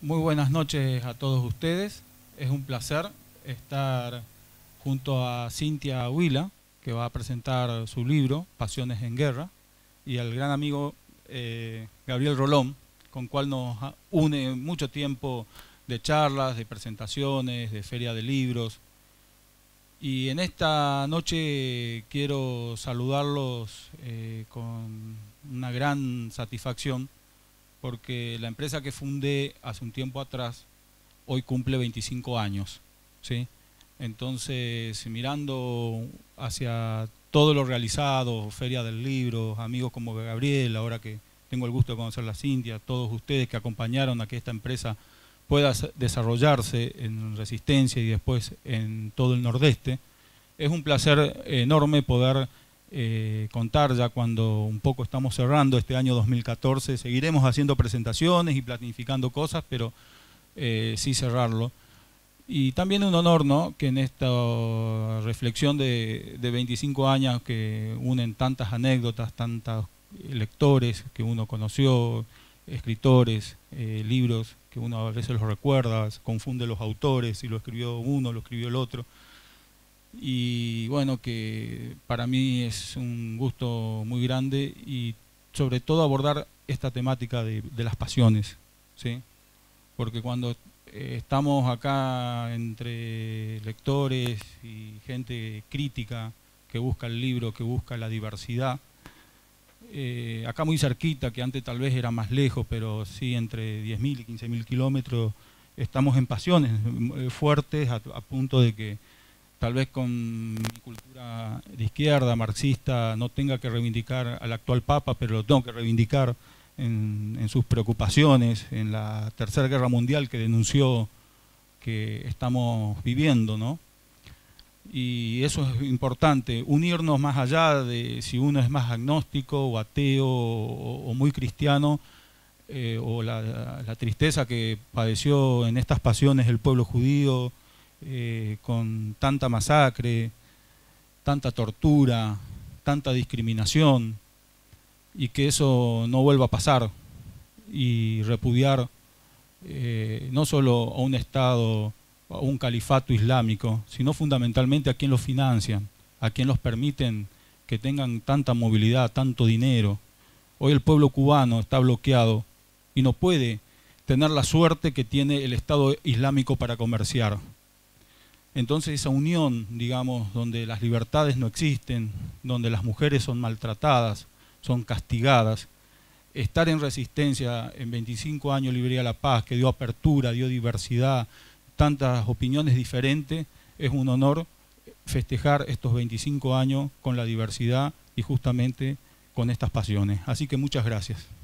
Muy buenas noches a todos ustedes. Es un placer estar junto a Cintia Huila, que va a presentar su libro, Pasiones en Guerra, y al gran amigo eh, Gabriel Rolón, con cual nos une mucho tiempo de charlas, de presentaciones, de feria de libros. Y en esta noche quiero saludarlos eh, con una gran satisfacción porque la empresa que fundé hace un tiempo atrás hoy cumple 25 años. ¿sí? Entonces, mirando hacia todo lo realizado, Feria del Libro, amigos como Gabriel, ahora que tengo el gusto de conocer la Cintia, todos ustedes que acompañaron a que esta empresa pueda desarrollarse en Resistencia y después en todo el Nordeste, es un placer enorme poder eh, contar ya cuando un poco estamos cerrando este año 2014. Seguiremos haciendo presentaciones y planificando cosas, pero eh, sí cerrarlo. Y también un honor, ¿no? Que en esta reflexión de, 25 años que unen tantas anécdotas, tantos lectores que uno conoció, escritores, eh, libros que uno a veces los recuerda, confunde los autores, si lo escribió uno, lo escribió el otro y bueno, que para mí es un gusto muy grande y sobre todo abordar esta temática de, las pasiones, ¿sí? porque cuando eh, estamos acá entre lectores y gente crítica que busca el libro, que busca la diversidad, eh, acá muy cerquita, que antes tal vez era más lejos, pero sí entre 10.000 y 15.000 kilómetros, estamos en pasiones eh, fuertes a punto de que tal vez con mi cultura de izquierda, marxista, no tenga que reivindicar al actual Papa, pero lo tengo que reivindicar en, sus preocupaciones, en la Tercera Guerra Mundial que denunció que estamos viviendo, ¿no? Y eso es importante, unirnos más allá de si uno es más agnóstico o ateo o, muy cristiano, eh, o la, la tristeza que padeció en estas pasiones el pueblo judío, eh, con tanta masacre, tanta tortura, tanta discriminación, y que eso no vuelva a pasar, y repudiar eh, no solo a un Estado, a un califato islámico, sino fundamentalmente a quien los financian, a quien los permiten que tengan tanta movilidad, tanto dinero. Hoy el pueblo cubano está bloqueado y no puede tener la suerte que tiene el Estado Islámico para comerciar. Entonces esa unión, digamos, donde las libertades no existen, donde las mujeres son maltratadas, son castigadas, estar en resistencia en 25 años Librería La Paz, que dio apertura, dio diversidad, tantas opiniones diferentes, es un honor festejar estos 25 años con la diversidad y justamente con estas pasiones. Así que muchas gracias.